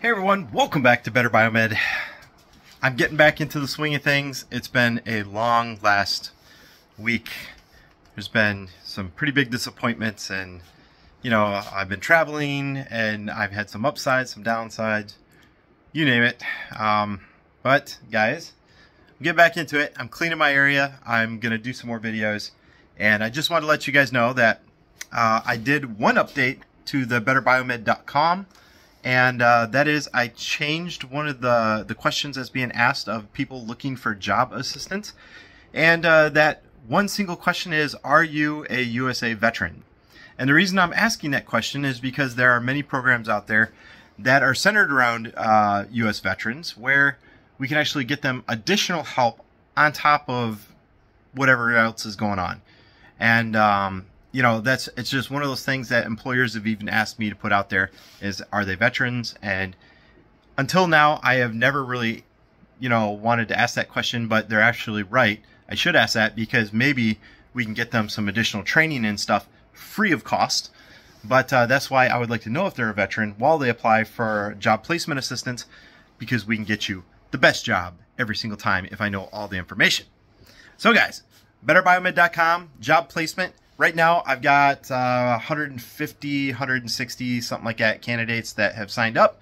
Hey everyone, welcome back to Better Biomed. I'm getting back into the swing of things. It's been a long last week. There's been some pretty big disappointments and you know, I've been traveling and I've had some upsides, some downsides, you name it. Um, but guys, get back into it. I'm cleaning my area. I'm going to do some more videos and I just want to let you guys know that uh, I did one update to the betterbiomed.com and uh, that is I changed one of the the questions that's being asked of people looking for job assistance, and uh, that one single question is, "Are you a USA veteran?" And the reason I'm asking that question is because there are many programs out there that are centered around uh, U.S. veterans where we can actually get them additional help on top of whatever else is going on. And um, you know, that's it's just one of those things that employers have even asked me to put out there is are they veterans? And until now, I have never really, you know, wanted to ask that question, but they're actually right. I should ask that because maybe we can get them some additional training and stuff free of cost. But uh, that's why I would like to know if they're a veteran while they apply for job placement assistance because we can get you the best job every single time if I know all the information. So, guys, betterbiomed.com, job placement right now I've got uh, 150, 160, something like that candidates that have signed up.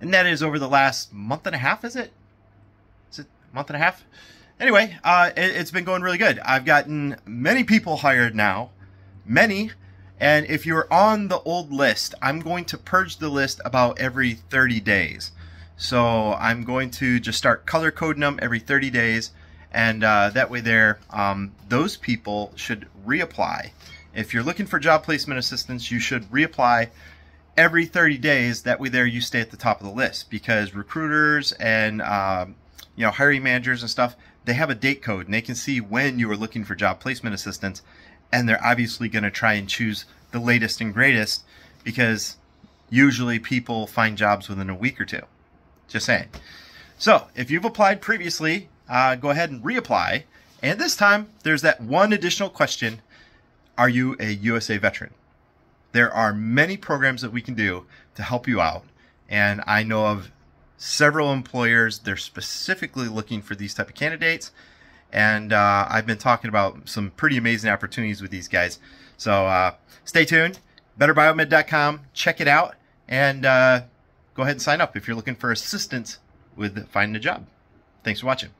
And that is over the last month and a half, is it? Is it a month and a half? Anyway, uh, it, it's been going really good. I've gotten many people hired now. Many. And if you're on the old list, I'm going to purge the list about every 30 days. So I'm going to just start color coding them every 30 days and uh, that way there um, those people should reapply. If you're looking for job placement assistance you should reapply every 30 days. That way there you stay at the top of the list because recruiters and um, you know hiring managers and stuff they have a date code and they can see when you are looking for job placement assistance. And they're obviously going to try and choose the latest and greatest because usually people find jobs within a week or two. Just saying. So if you've applied previously uh, go ahead and reapply. And this time, there's that one additional question Are you a USA veteran? There are many programs that we can do to help you out. And I know of several employers, they're specifically looking for these type of candidates. And uh, I've been talking about some pretty amazing opportunities with these guys. So uh, stay tuned. BetterBiomed.com. Check it out. And uh, go ahead and sign up if you're looking for assistance with finding a job. Thanks for watching.